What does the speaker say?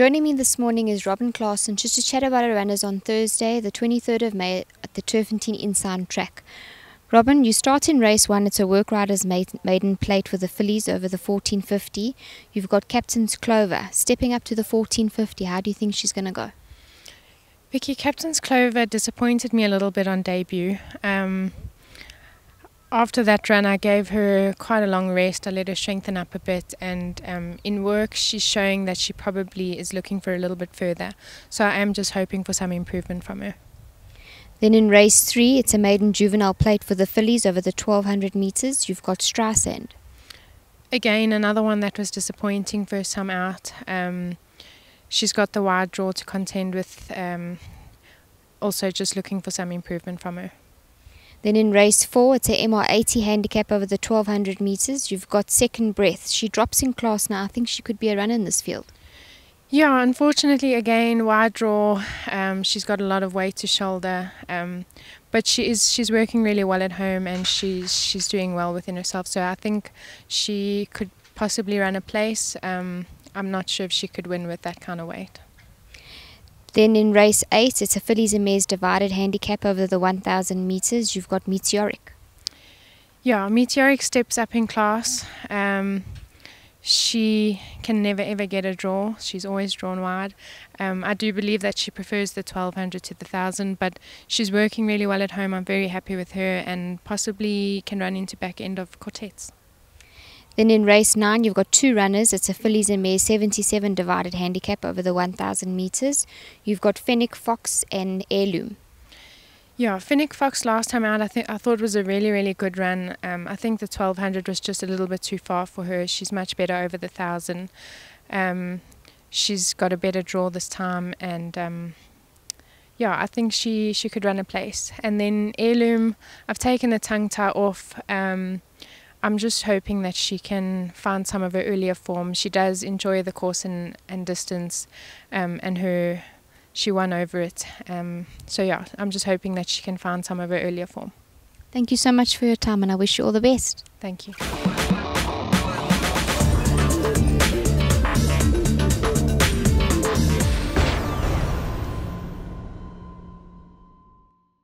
Joining me this morning is Robin Klaasen just to chat about her runners on Thursday, the 23rd of May at the Turffontein Inside track. Robin, you start in race one. It's a work riders maiden plate for the fillies over the 1450. You've got Captain's Clover stepping up to the 1450. How do you think she's going to go? Vicky, Captain's Clover disappointed me a little bit on debut. Um, after that run, I gave her quite a long rest. I let her strengthen up a bit, and um, in work, she's showing that she probably is looking for a little bit further. So I am just hoping for some improvement from her. Then in race three, it's a maiden juvenile plate for the fillies over the 1200 metres. You've got Strassend. Again, another one that was disappointing first time out. Um, she's got the wide draw to contend with. Um, also, just looking for some improvement from her. Then in race four, it's a MR80 handicap over the 1200 metres. You've got second breath. She drops in class now. I think she could be a runner in this field. Yeah, unfortunately, again, wide draw. Um, she's got a lot of weight to shoulder, um, but she is she's working really well at home and she's she's doing well within herself. So I think she could possibly run a place. Um, I'm not sure if she could win with that kind of weight. Then in race eight, it's a fillies and mares divided handicap over the 1,000 meters. You've got Meteoric. Yeah, Meteoric steps up in class. Um, she can never ever get a draw. She's always drawn wide. Um, I do believe that she prefers the 1200 to the 1000, but she's working really well at home. I'm very happy with her and possibly can run into back end of quartets. Then in race 9, you've got two runners. It's a fillies and mares 77 divided handicap over the 1000 metres. You've got Fennec Fox and Heirloom. Yeah, Fennec Fox last time out, I think I thought was a really really good run. Um, I think the 1200 was just a little bit too far for her. She's much better over the thousand. Um, she's got a better draw this time, and um, yeah, I think she she could run a place. And then Heirloom, I've taken the tongue tie off. Um, I'm just hoping that she can find some of her earlier form. She does enjoy the course and, and distance, um, and her she won over it. Um, so yeah, I'm just hoping that she can find some of her earlier form. Thank you so much for your time, and I wish you all the best. Thank you.